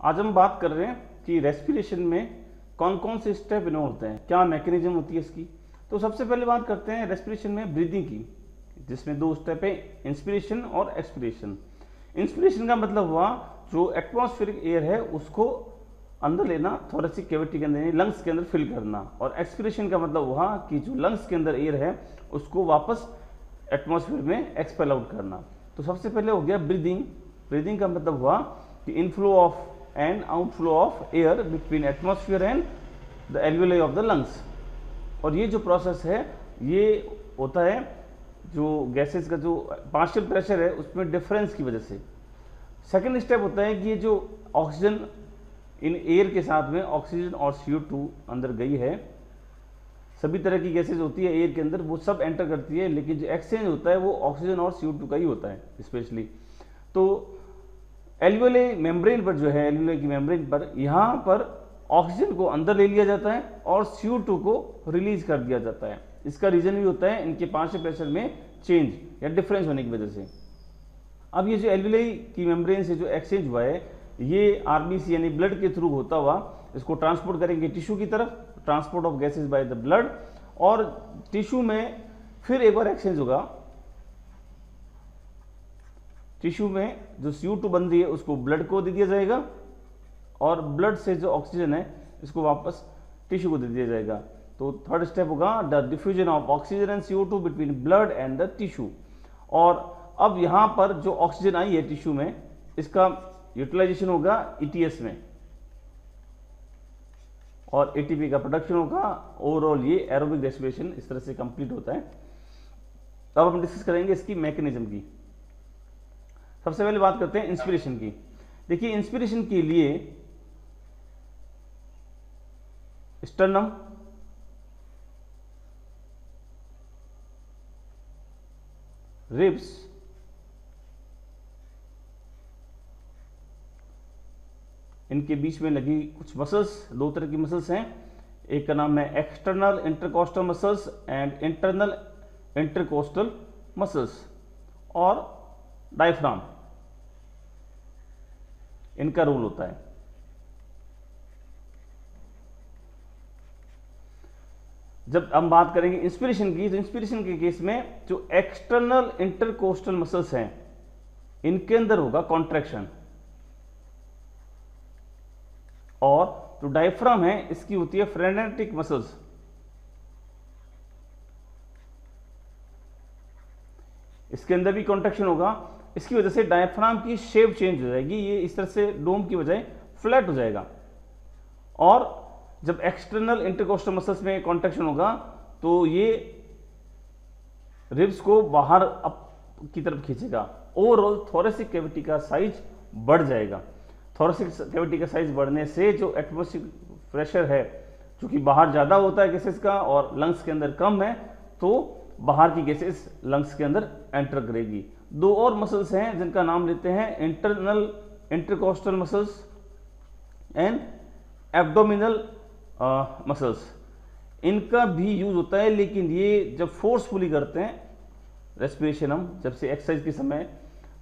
आज हम बात कर रहे हैं कि रेस्पिरेशन में कौन कौन से स्टेप इन्वॉल्व होते हैं, क्या मैकेनिज्म होती है इसकी। तो सबसे पहले बात करते हैं रेस्पिरेशन में ब्रीदिंग की, जिसमें दो स्टेप है इंस्पिरेशन और एक्सपिरेशन इंस्पिरेशन का मतलब हुआ, जो एटमॉस्फेरिक एयर है, उसको अंदर लेना थोरेसिक कैविटी के अंदर लंग्स के अंदर फिल करना। और एक्सपिरेशन का मतलब हुआ कि जो लंग्स के अंदर एयर है, उसको वापस एटमॉस्फेयर में एक्सपेल आउट करना। तो सबसे पहले हो गया ब्रीदिंग ब्रीदिंग का मतलब हुआ कि inflow of and outflow of air between atmosphere and the alveoli of the lungs और ये जो प्रोसेस है, ये होता है जो गैसेस का जो पार्शियल प्रेशर है, उसमें डिफरेंस की वजह से। सेकेंड स्टेप होता है कि ये जो ऑक्सीजन इन एयर के साथ में ऑक्सीजन और सी अंदर गई है, सभी तरह की गैसेज होती है एयर के अंदर, वो सब एंटर करती है, लेकिन जो एक्सचेंज होता है, वो ऑक्सीजन और सी टू का ही होता है स्पेशली तो एल्वेले मेम्ब्रेन पर जो है एल्वेले की मेम्ब्रेन पर, यहाँ पर ऑक्सीजन को अंदर ले लिया जाता है और सी को रिलीज़ कर दिया जाता है। इसका रीजन भी होता है, इनके पार्शियल प्रेशर में चेंज या डिफरेंस होने की वजह से। अब ये जो एल्वेलाई की मेम्ब्रेन से जो एक्सचेंज हुआ है, ये आरबीसी यानी ब्लड के थ्रू होता हुआ, इसको ट्रांसपोर्ट करेंगे टिश्यू की तरफ़, transport of gases by the blood, और टिश्यू में फिर एक बार एक्सचेंज होगा टिश्यू में जो सी टू बन रही है, उसको ब्लड को दे दिया जाएगा और ब्लड से जो ऑक्सीजन है, इसको वापस टिश्यू को दे दिया जाएगा। तो थर्ड स्टेप होगा the diffusion of oxygen and C two between blood and the tissue और अब यहाँ पर जो ऑक्सीजन आई है टिश्यू में, इसका यूटिलाइजेशन होगा ईटीएस में। और एटीपी का प्रोडक्शन होगा ओवरऑल ये एरोबिक रेस्पिरेशन इस तरह से कंप्लीट होता है। अब हम डिस्कस करेंगे इसकी मैकेनिज्म की। सबसे पहले बात करते हैं इंस्पिरेशन की। देखिए इंस्पिरेशन के लिए स्टर्नम रिब्स इनके बीच में लगी कुछ मसल्स दो तरह की मसल्स हैं। एक का नाम है external intercostal muscles and internal intercostal muscles और डायफ्राम इनका रोल होता है। जब हम बात करेंगे इंस्पिरेशन की तो इंस्पिरेशन के केस में जो एक्सटर्नल इंटरकोस्टल मसल्स हैं, इनके अंदर होगा कॉन्ट्रैक्शन और जो डायफ्राम है, इसकी होती है फ्रेनेटिक मसल्स इसके अंदर भी कॉन्ट्रेक्शन होगा। इसकी वजह से डायफ्राम की शेप चेंज हो जाएगी, ये इस तरह से डोम की बजाय फ्लैट हो जाएगा। और जब एक्सटर्नल इंटरकोस्टल मसल्स में कॉन्ट्रेक्शन होगा तो ये रिब्स को बाहर अप की तरफ़ खींचेगा। ओवरऑल थोरेसिक कैविटी का साइज़ बढ़ जाएगा। थोरेसिक कैविटी का साइज़ बढ़ने से जो एटमोस्फिक प्रेशर है चूँकि बाहर ज़्यादा होता है गैसेस का और लंग्स के अंदर कम है तो बाहर की गैसेस लंग्स के अंदर एंटर करेगी। दो और मसल्स हैं जिनका नाम लेते हैं internal intercostal muscles and abdominal muscles इनका भी यूज़ होता है, लेकिन ये जब फोर्सफुली करते हैं रेस्पिरेशन हम, जब से एक्सरसाइज के समय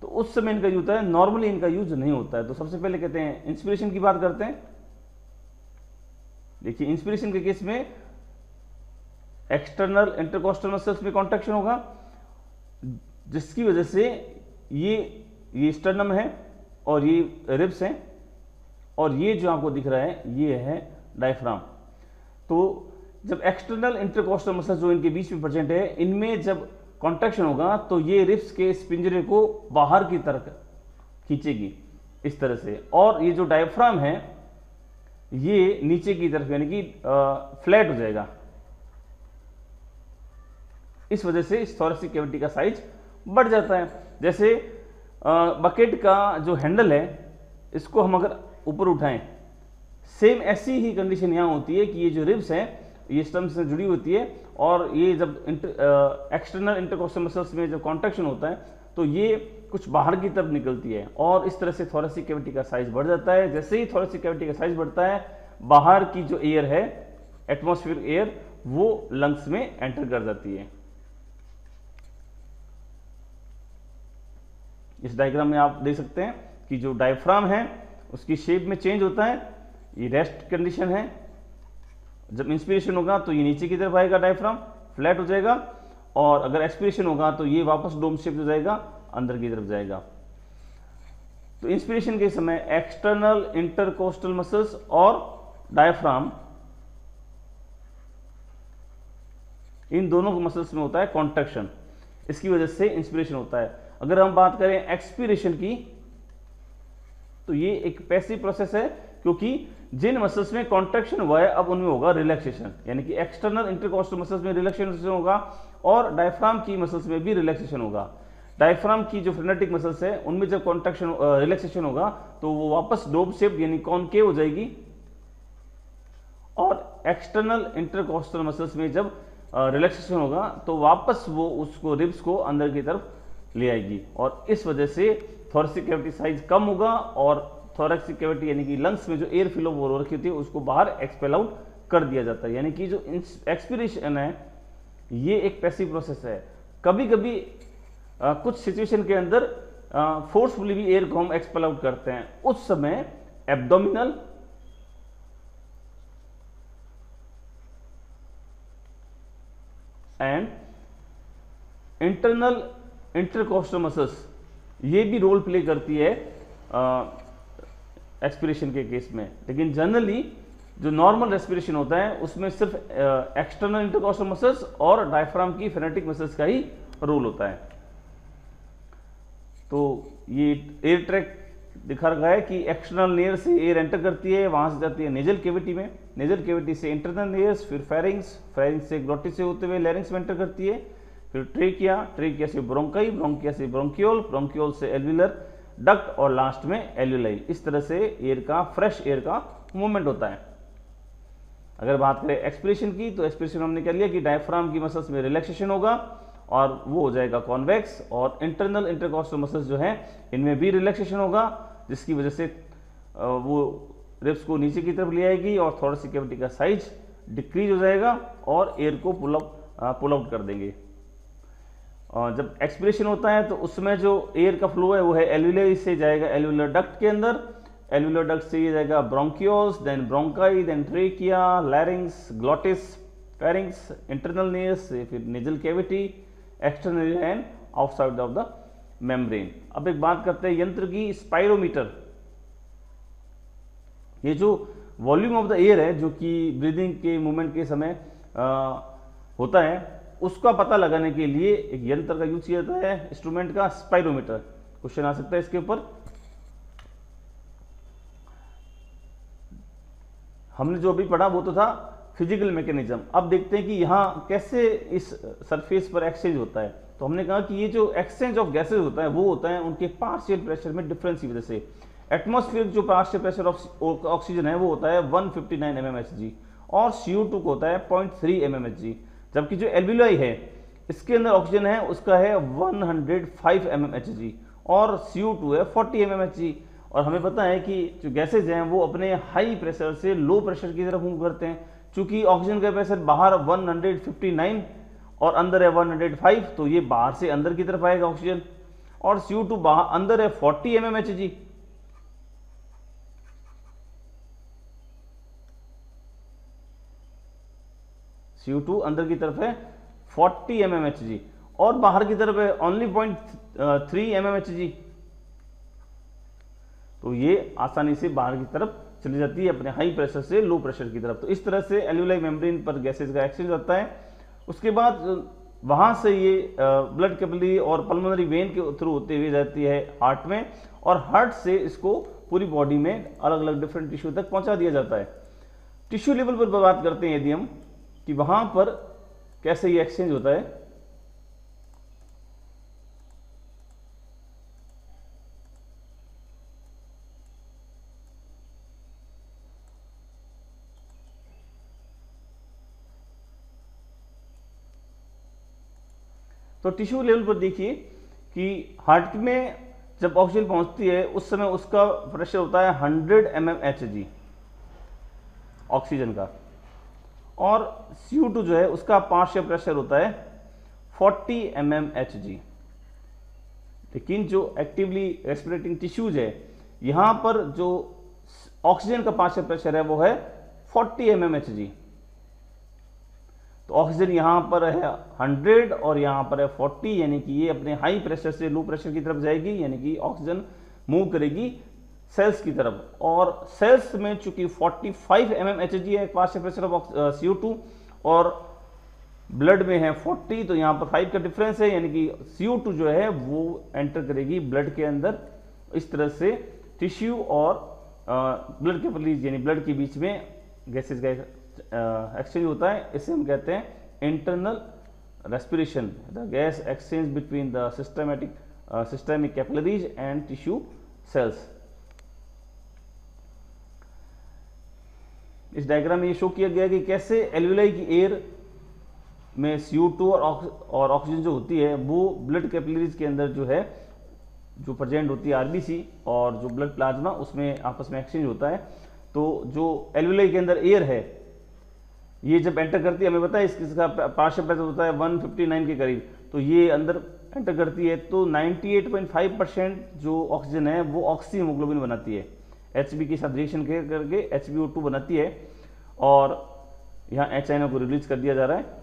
तो उस समय इनका यूज़ होता है। नॉर्मली इनका यूज़ नहीं होता है। तो सबसे पहले कहते हैं इंस्पिरेशन की बात करते हैं। देखिए इंस्पिरेशन के केस में एक्सटर्नल इंटरकोस्टल मसल्स में कॉन्ट्रेक्शन होगा। जिसकी वजह से ये ये स्टर्नम है और ये रिब्स हैं और ये जो आपको दिख रहा है, ये है डायफ्राम तो जब एक्सटर्नल इंटरकोस्टल मसल जो इनके बीच में प्रेजेंट है, इनमें जब कॉन्ट्रेक्शन होगा तो ये रिब्स के इस पिंजरे को बाहर की तरफ़ खींचेगी, इस तरह से. और ये जो डायफ्राम है, ये नीचे की तरफ़ यानी कि फ्लैट हो जाएगा. इस वजह से इस थोरेसिक कैविटी का साइज़ बढ़ जाता है। जैसे बकेट का जो हैंडल है इसको हम अगर ऊपर उठाएँ सेम ऐसी ही कंडीशन यहाँ होती है कि ये जो रिब्स हैं ये स्टम्प से जुड़ी होती है और ये जब इंटर, एक्सटर्नल इंटरकोस्टल मसल्स में जब कॉन्ट्रेक्शन होता है तो ये कुछ बाहर की तरफ़ निकलती है और इस तरह से थोरेसिक कैविटी का साइज़ बढ़ जाता है। जैसे ही थोरेसिक कैविटी का साइज़ बढ़ता है बाहर की जो एयर है एटमोस्फियर एयर वो लंग्स में एंटर कर जाती है। इस डायग्राम में आप देख सकते हैं कि जो डायफ्राम है, उसकी शेप में चेंज होता है, ये रेस्ट कंडीशन है। जब इंस्पिरेशन होगा तो ये नीचे की तरफ़ आएगा डायफ्राम फ्लैट हो जाएगा और अगर एक्सपिरेशन होगा तो ये वापस डोम शेप हो जाएगा, अंदर की तरफ़ जाएगा। तो इंस्पिरेशन के समय एक्सटर्नल इंटरकोस्टल मसल्स और डायफ्राम इन दोनों मसल्स में होता है कॉन्ट्रेक्शन इसकी वजह से इंस्पिरेशन होता है। अगर हम बात करें एक्सपीरेशन की तो ये एक पैसिव प्रोसेस है, क्योंकि जिन मसल्स में कॉन्ट्रेक्शन हुआ है, अब उनमें होगा रिलैक्सेशन। यानी कि एक्सटर्नल इंटरकोस्टल मसल्स में रिलैक्सेशन होगा, और डायफ्राम की मसल्स में भी रिलैक्सेशन होगा। डायफ्राम की जो फ्रेनेटिक मसल्स है, उनमें जब कॉन्ट्रेक्शन रिलैक्सेशन होगा तो वो वापस डोब शेप, यानी कॉनकेव हो जाएगी। और एक्सटर्नल इंटरकोस्टल मसल्स में जब रिलैक्सेशन होगा तो वापस वो उसको, रिब्स को अंदर की तरफ़ ले आएगी। और इस वजह से थोरेसिक कैविटी साइज़ कम होगा और थोरेक्सिक कैविटी यानी कि लंग्स में जो एयर फ्लो हो रखी होती है उसको बाहर एक्सपेल आउट कर दिया जाता है। यानी कि जो एक्सपिरेशन है ये एक पैसिव प्रोसेस है। कभी कभी आ, कुछ सिचुएशन के अंदर फोर्सफुली भी एयर को हम एक्सपेल आउट करते हैं। उस समय abdominal and internal intercostal muscles ये भी रोल प्ले करती है एक्सपिरेशन के केस में। लेकिन जनरली जो नॉर्मल रेस्पिरेशन होता है, उसमें सिर्फ़ एक्सटर्नल इंटरकोस्टल मसल्स और डायफ्राम की फेनेटिक मसल्स का ही रोल होता है। तो ये एयर ट्रैक दिखा रखा है कि एक्सटर्नल नेयर से एयर एंटर करती है, वहाँ से जाती है नेजल केविटी में। नेजल केविटी से इंटरनल नेयर्स फिर फेरिंग्स फेरिंग्स से ग्लोटिस से होते हुए लेरिंग्स में एंटर करती है। फिर ट्रेकिया ट्रेकिया से ब्रोंकाई, ब्रोंकिया से ब्रोंकियोल ब्रोंकियोल से एल्विलर, डक्ट और लास्ट में एल्यूलाई इस तरह से एयर का फ्रेश एयर का मूवमेंट होता है। अगर बात करें एक्सप्रेशन की तो एक्सप्रेशन हमने कह लिया कि डायफ्राम की मसल्स में रिलैक्सेशन होगा और वो हो जाएगा कॉन्वेक्स और इंटरनल इंटरकॉस्टल मसल्स जो है, इनमें भी रिलैक्सेशन होगा, जिसकी वजह से वो रिप्स को नीचे की तरफ़ ले आएगी और थोड़ा सी कैविटी का साइज़ डिक्रीज हो जाएगा और एयर को पुल अप पुल आउट कर देंगे। जब एक्सप्रेशन होता है तो उसमें जो एयर का फ्लो है वो है एल्यूलर से जाएगा एल्यूलर डक्ट के अंदर। एल्यूलर डक्ट से ये जाएगा bronchioles then bronchi then trachea larynx glottis pharynx internal nares फिर nasal cavity external and outside of the membrane अब एक बात करते हैं यंत्र की स्पाइरोमीटर ये जो वॉल्यूम ऑफ़ द एयर है जो कि ब्रीदिंग के मूवमेंट के समय आ, होता है उसका पता लगाने के लिए एक यंत्र का यूज़ किया जाता है इंस्ट्रूमेंट का स्पाइरोमीटर क्वेश्चन आ सकता है इसके ऊपर। हमने जो अभी पढ़ा वो तो था फ़िज़िकल मैकेनिज्म अब देखते हैं कि यहाँ कैसे इस सरफेस पर एक्सचेंज होता है। तो हमने कहा कि ये जो एक्सचेंज ऑफ़ गैसेज होता है, वो होता है उनके पार्शियल प्रेशर में डिफरेंस की वजह से। एटमोस्फियर जो पार्शियल प्रेशर ऑफ़ ऑक्सीजन है, वो होता है 159 फिफ्टी नाइन और CO2 को होता है 0.3 थ्री जबकि जो एल्बिलोई है, इसके अंदर ऑक्सीजन है, उसका है 105 mmHg और CO2 है 40 mmHg और हमें पता है कि जो गैसेज हैं, वो अपने हाई प्रेशर से लो प्रेशर की तरफ़ मूव करते हैं। चूँकि ऑक्सीजन का प्रेशर बाहर 159 और अंदर है 105 तो ये बाहर से अंदर की तरफ़ आएगा ऑक्सीजन और CO2 बाहर, अंदर है 40 mmHg CO2 अंदर की तरफ़ है 40 mmHg और बाहर की तरफ़ है ओनली पॉइंट थ्री mmHg तो ये आसानी से बाहर की तरफ़ चली जाती है, अपने हाई प्रेशर से लो प्रेशर की तरफ़। तो इस तरह से एल्यूलाई मेम्ब्रेन पर गैसेज का एक्सचेंज होता है। उसके बाद वहाँ से ये ब्लड कैपिलरी और पल्मोनरी वेन के थ्रू होते हुए जाती है हार्ट में और हार्ट से इसको पूरी बॉडी में अलग अलग डिफरेंट टिश्यू तक पहुँचा दिया जाता है। टिश्यू लेवल पर बात करते हैं यदि हम कि वहाँ पर कैसे ये एक्सचेंज होता है? तो टिश्यू लेवल पर देखिए कि हार्ट में जब ऑक्सीजन पहुँचती है, उस समय उसका प्रेशर होता है 100 एम एम ऑक्सीजन का। और CO2 जो है, उसका पार्शियल प्रेशर होता है 40 एम एम एच जी लेकिन जो एक्टिवली रेस्पिरेटिंग टिश्यूज है, यहाँ पर जो ऑक्सीजन का पार्शियल प्रेशर है, वो है 40 एम एम एच जी तो ऑक्सीजन यहाँ पर है 100 और यहाँ पर है 40 यानी कि ये अपने हाई प्रेशर से लो प्रेशर की तरफ़ जाएगी, यानी कि ऑक्सीजन मूव करेगी। सेल्स की तरफ़। और सेल्स में चूँकि 45 फाइव एम एम एच है पार्शियल प्रेशर ऑफ़ CO2 और ब्लड में है 40 तो यहाँ पर 5 का डिफरेंस है, यानी कि सी टू जो है, वो एंटर करेगी ब्लड के अंदर। इस तरह से टिश्यू और ब्लड के प्लीज़ यानी ब्लड के बीच में गैसेज का एक्सचेंज होता है। इसे हम कहते हैं internal respiration the gas exchange between the systematic systemic capillaries and tissue cells इस डायग्राम में ये शो किया गया कि कैसे एल्वुलाई की एयर में CO2 और ऑक्सीजन जो होती है, वो ब्लड कैपिलरीज के अंदर जो है, जो प्रजेंट होती है आरबीसी और जो ब्लड प्लाज्मा उसमें आपस में एक्सचेंज होता है। तो जो एल्वुलाई के अंदर एयर है, ये जब एंटर करती है, हमें पता है इसका पार्शियल प्रेशर होता है 159 के करीब। तो ये अंदर एंटर करती है तो 98.5 परसेंट जो ऑक्सीजन है, वो ऑक्सी हीमोग्लोबिन बनाती है। एच के साथ रिएक्शन करके एच बनाती है और यहाँ एच को रिलीज़ कर दिया जा रहा है।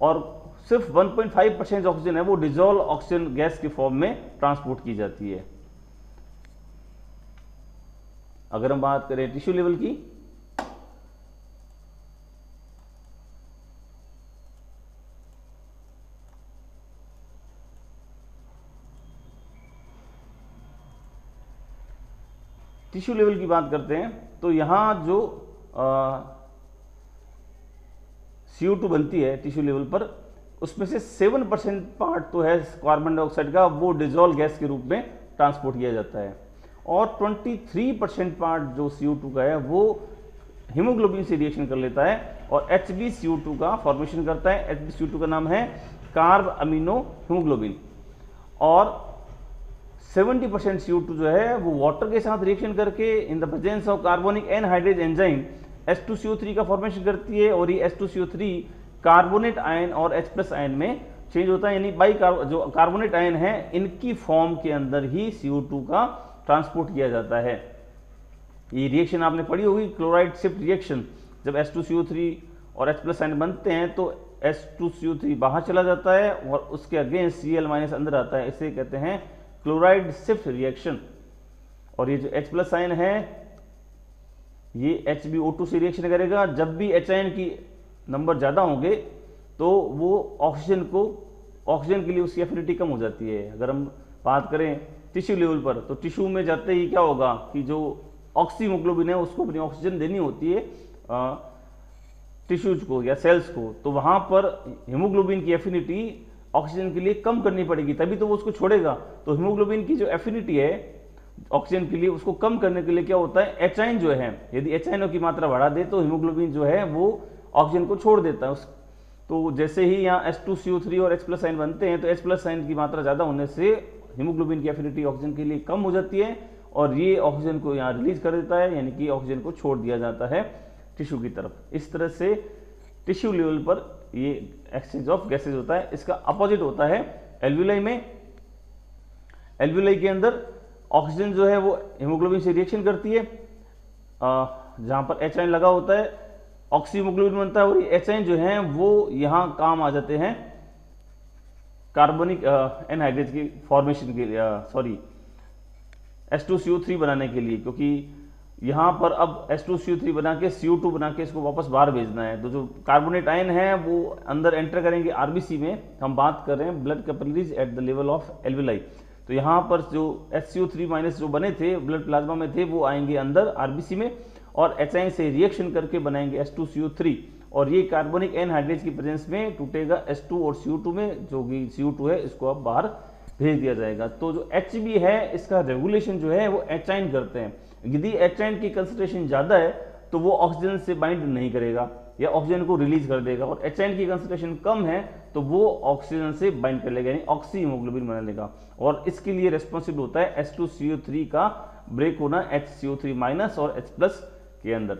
और सिर्फ़ 1.5 परसेंट ऑक्सीजन है, वो डिजोल्व ऑक्सीजन गैस के फॉर्म में ट्रांसपोर्ट की जाती है। अगर हम बात करें टिश्यू लेवल की टिश्यू लेवल की बात करते हैं तो यहाँ जो सी टू बनती है टिश्यू लेवल पर, उसमें से सेवन परसेंट पार्ट तो है कार्बन डाइऑक्साइड का, वो डिजोल्व गैस के रूप में ट्रांसपोर्ट किया जाता है। और 23 परसेंट पार्ट जो CO2 का है, वो हीमोग्लोबिन से रिएक्शन कर लेता है और HbCO2 का फॉर्मेशन करता है। HbCO2 का नाम है कार्ब अमीनो हीमोग्लोबिन और 70 परसेंट सी जो है, वो वाटर के साथ रिएक्शन करके in the presence of carbonic anhydrase enzyme H2CO3 का फॉर्मेशन करती है और ये H2CO3 कार्बोनेट आयन और H प्लस आयन में चेंज होता है, यानी बाई जो कार्बोनेट आयन है, इनकी फॉर्म के अंदर ही CO2 का ट्रांसपोर्ट किया जाता है। ये रिएक्शन आपने पढ़ी होगी क्लोराइड शिफ्ट रिएक्शन जब H2CO3 और H प्लस आयन बनते हैं तो H2CO3 बाहर चला जाता है और उसके अगेंस्ट Cl माइनस अंदर आता है। इसे कहते हैं क्लोराइड शिफ्ट रिएक्शन। और ये जो H प्लस आयन है, ये एच बी ओ टू से रिएक्शन करेगा। जब भी एच आयन की नंबर ज़्यादा होंगे तो वो ऑक्सीजन को ऑक्सीजन के लिए उसकी एफिनिटी कम हो जाती है। अगर हम बात करें टिश्यू लेवल पर तो टिश्यू में जाते ही क्या होगा कि जो ऑक्सीमोग्लोबिन है, उसको अपनी ऑक्सीजन देनी होती है टिश्यूज को या सेल्स को। तो वहाँ पर हीमोग्लोबिन की एफिनिटी ऑक्सीजन के लिए कम करनी पड़ेगी, तभी तो वो उसको छोड़ेगा। तो हीमोग्लोबिन की जो एफिनिटी है, ऑक्सीजन के लिए उसको कम करने के लिए क्या होता है? एचाइन जो है। यदि एचाइनों की मात्रा बढ़ा दे तो हीमोग्लोबिन जो है, वो ऑक्सीजन को छोड़ देता है उस। तो जैसे ही यहाँ S two C O three और एच प्लस साइन बनते हैं तो एच प्लस साइन की मात्रा ज़्यादा होने से हीमोग्लोबिन की एफिनिटी ऑक्सीजन के लिए कम हो जाती है और ये ऑक्सीजन को यहाँ रिलीज़ कर देता है, यानी कि ऑक्सीजन को छोड़ दिया जाता है टिश्यू की तरफ़। इस तरह से टिश्यू लेवल पर ये एक्सचेंज ऑफ़ गैसेज होता है, इसका अपोजिट होता है एल्वुलाई में। एल्वुलाई के अंदर ऑक्सीजन जो है वो हीमोग्लोबिन से रिएक्शन करती है। जहाँ पर एच लगा होता है ऑक्सीमोग्लोबिन बनता है और एच जो है वो यहाँ काम आ जाते हैं कार्बनिक एनहाइड्रेट की फॉर्मेशन के लिए सॉरी H2CO3 बनाने के लिए, क्योंकि यहाँ पर अब H2CO3 बना के CO2 बना के इसको वापस बाहर भेजना है। तो जो कार्बोनेट आयन है, वो अंदर एंटर करेंगे आरबीसी में। हम बात कर रहे हैं blood capillaries at the level of alveoli तो यहाँ पर जो एच थ्री माइनस जो बने थे ब्लड प्लाज्मा में थे, वो आएँगे अंदर आरबीसी में और एच से रिएक्शन करके बनाएँगे एस टू सी थ्री और ये कार्बोनिक एनहाइड्रेज की प्रेजेंस में टूटेगा एस टू और सी टू में, जो कि सी टू है, इसको अब बाहर भेज दिया जाएगा। तो जो एच बी है, इसका रेगुलेशन जो है, वो एच एचाइन करते हैं। यदि एचाइन की कंसनट्रेशन ज़्यादा है तो वो ऑक्सीजन से बाइंड नहीं करेगा, या ऑक्सीजन को रिलीज़ कर देगा। और एच की कंसनट्रेशन कम है तो वो ऑक्सीजन से बाइंड कर लेगा, यानी ऑक्सी हीमोग्लोबिन बना लेगा। और इसके लिए रेस्पॉन्सिबल होता है एस का ब्रेक होना एच माइनस और एच प्लस के अंदर।